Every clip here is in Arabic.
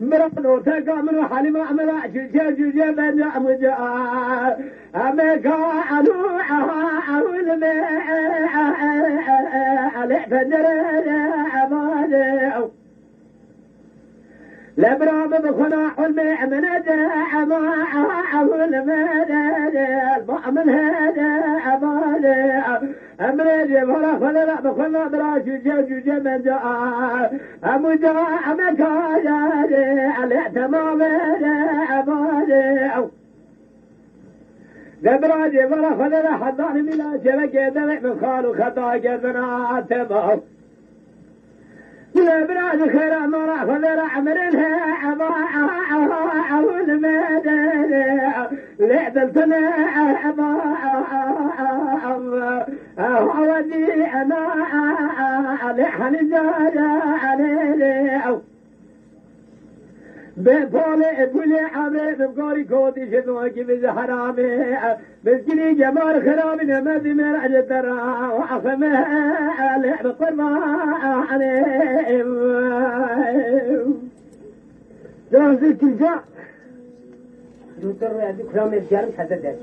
مرقلو تقع من حلم عمل جل جل جبل عمجا أمك علو عول ما على فجر عمالي لبرام بخنا حلم من داع حول ما المؤمن هذا عمالي أمري فرا فلا بخنا براش جمن جاء أم جاء مكايا على تمام دبراجي فرا فلا حضان من شبكة دلع من خالو خطا جبنا تبعه لبراد خير مرا فلا عمرها عبا عول مدى لعب عبا ودي أنا لحن جادا عليه بفولي بولي عمري بفقوري كودي شدوكي بز حرامي بسكني جمال خرامي نمد مرعج ترى وعصمه لعب قرباني زمان زي تلجا دكتور عندك كلام الجار مش حتى ده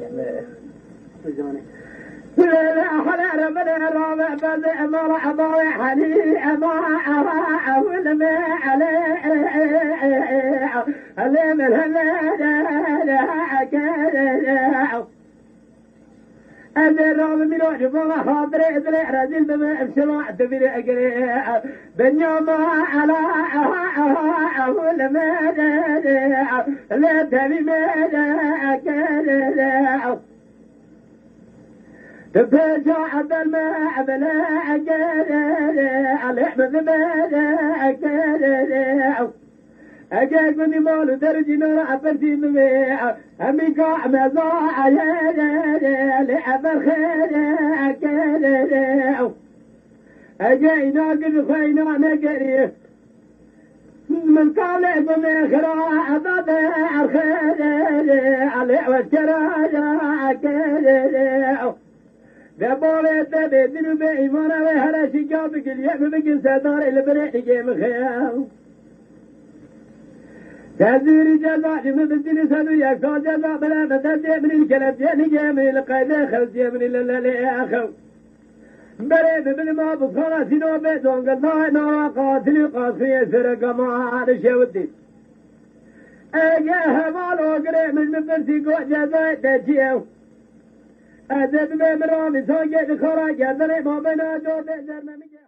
زمانه لا لا حلا ربنا رابع بد ما حضر حلي ما أول ما عليه علي من هلا كذا أنا راب من وجه ما خاطر إدري رجل بما بسرعة تبي أجري. بنيا ما على أول ما لا تبي ما كذا تفجع عبد الماء بلا أجل الأحمد بلا أجل أجل كني مولو درجي نور أبرتي مبيع أمي قاع مزاع. يا لأبر خير. أجل ناقل خينا نقري. من قال ابن خرا أضاد الخير. علي والشراجة أجل دبولة تبي دنو بإيمانا وهلا شجابك اليوم بقل سدار البريح جيم خيام. تزيري جزاء من بدل سنو يكسو جزاء بلا مدد من الكلب جاني جيم القيد خلص جيم للي أخو بريد بالما بصرا سنو بيتون قطاع نورا قاتل قاصي سرق ما عاد شودي اجاه مالو قريب من مبرسي قوة جزاء تجيو أدب بمرامي سوى جيد خورا جزري ما بنا جو بيزر ممجي